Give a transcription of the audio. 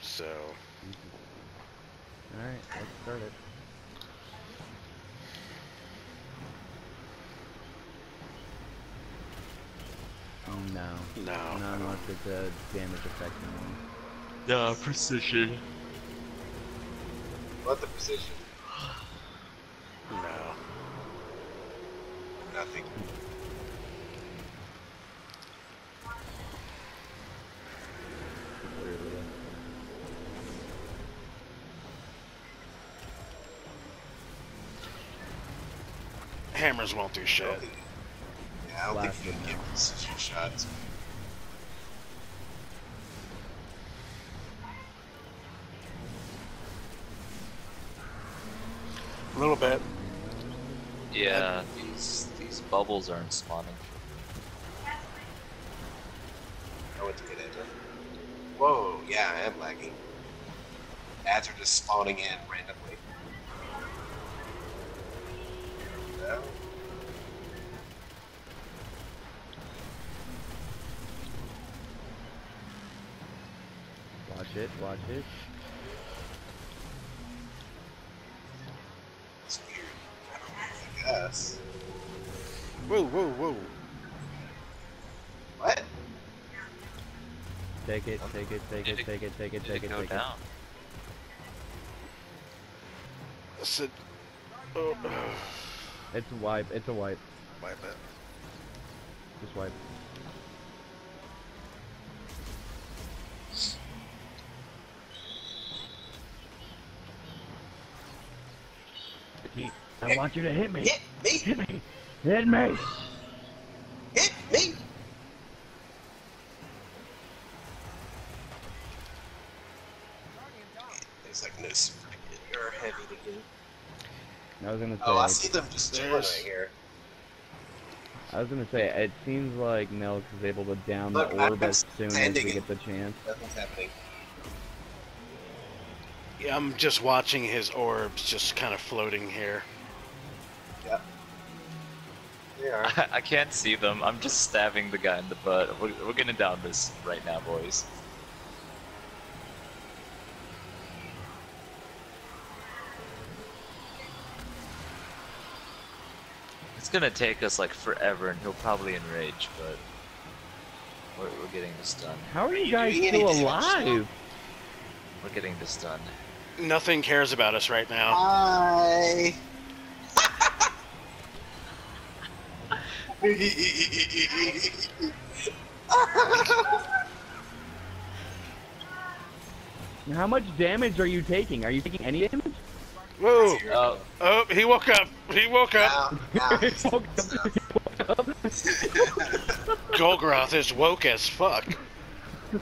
So, Alright, let's start it. Oh, no. no. Not unless it's a damage affecting one. No, precision. What the precision? No. Nothing. Hammers won't do I shit. don't think, yeah, I don't Last think you can get now. precision shots. A little bit. Yeah, these these bubbles aren't spawning. I went to get it. Whoa, yeah, I am lagging. Ads are just spawning in randomly. No. Watch it, watch it. It's weird. I guess. Whoa, whoa, whoa. What? Take it, take it, take Did it, it- take it, take it, Did take it it, go take down? I said, oh. It's a wipe, it's a wipe. wipe it. Just wipe. I want you to hit me. Hit me! Hit me. Hit me. Hit me! There's like no super to get or heavy to get. I was gonna say. Oh, I see them just chilling right here. I was gonna say. It seems like Nelk is able to down the Look, I'm orb as soon as standing we it. get the chance. Nothing's happening. Yeah, I'm just watching his orbs just kind of floating here. Yep. They are. I, I can't see them. I'm just stabbing the guy in the butt. We're, we're gonna down this right now, boys. It's gonna take us like forever, and he'll probably enrage, but we're, we're getting this done. How are you you guys still damage alive? We're getting this done. Nothing cares about us right now. Hi. How much damage are you taking? Are you taking any damage? Whoa! Oh, Oh, he woke up! He woke up! Ow, ow. Golgoroth is woke as fuck.